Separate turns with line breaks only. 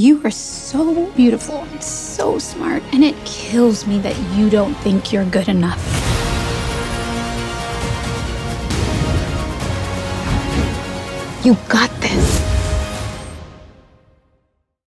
You are so beautiful and so smart, and it kills me that you don't think you're good enough. You got this.